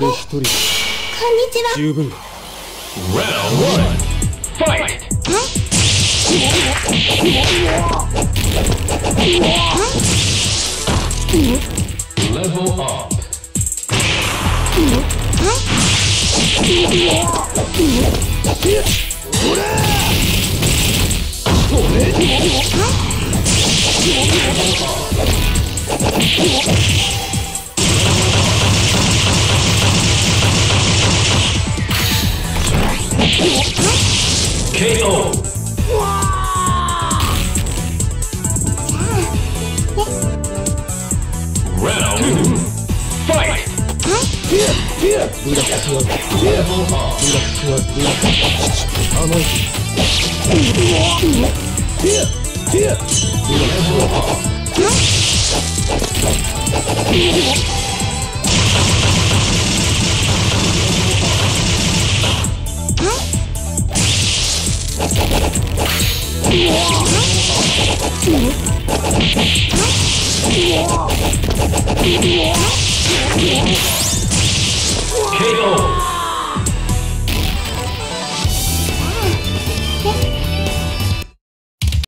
れ俺一人こんにちは十分だ Round. Fight. Level Yeah.